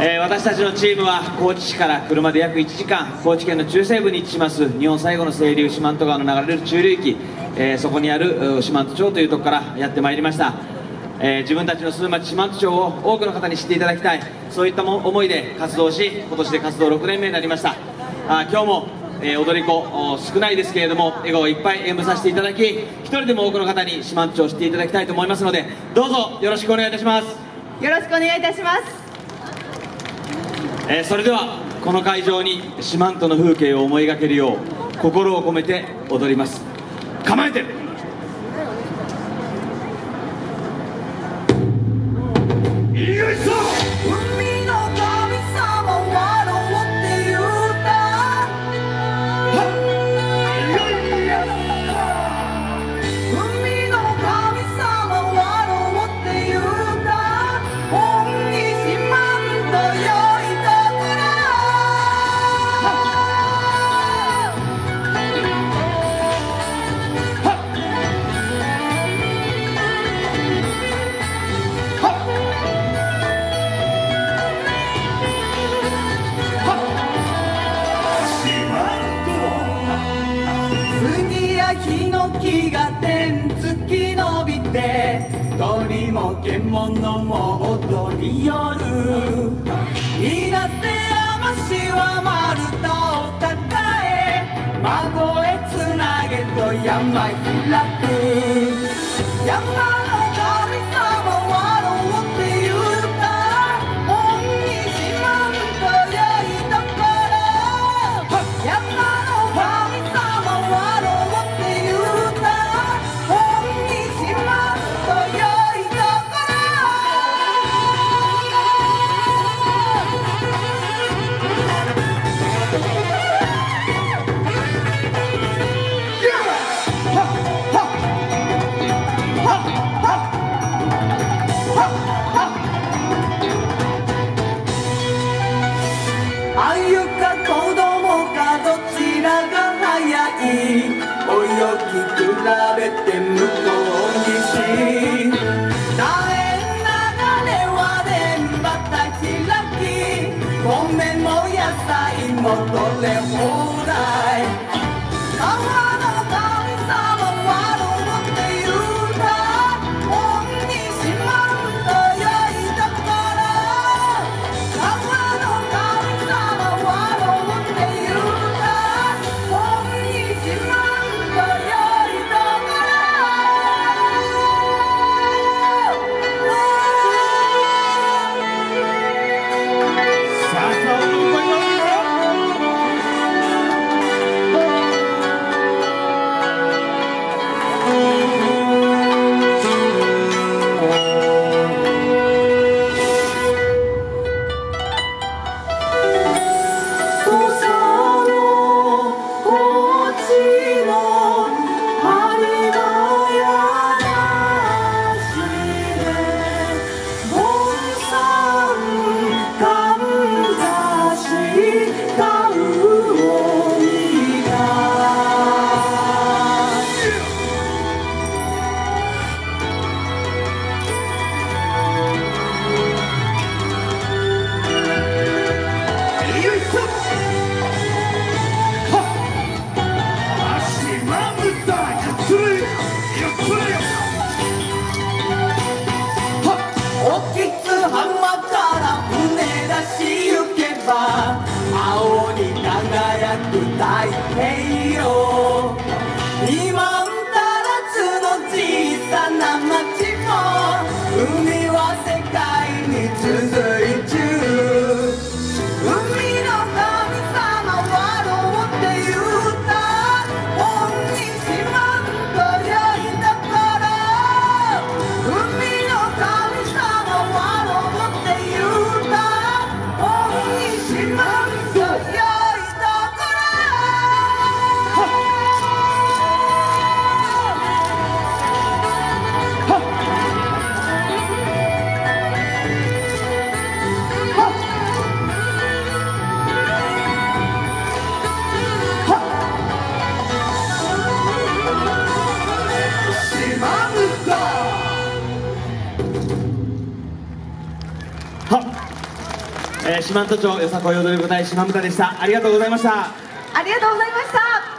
えー、私たちのチームは高知市から車で約1時間高知県の中西部に位置します日本最後の清流四万十川の流れる中流域、えー、そこにある四万十町というとこからやってまいりました、えー、自分たちの住む町四万十町を多くの方に知っていただきたいそういった思いで活動し今年で活動6年目になりました。あ今日も、え踊り子少ないですけれども笑顔いっぱい演舞させていただき一人でも多くの方に四万十町を知っていただきたいと思いますのでどうぞよろしくお願いいたします。よろしくお願いいたします。えー、それではこの会場に四万十の風景を思いがけるよう心を込めて踊ります。構えて！檜が点突きのびて」「鳥も獣も踊りよる稲瀬山市は丸太を抱え孫へつなげと山開く山歩か子供かどちらが早い？泳ぎ比べて向こう岸大変流れは電また開き。米も野菜もどれ。も Jaya Tutai Hey Oh 四万十町よさこい踊り舞台島牟田でした。ありがとうございました。ありがとうございました。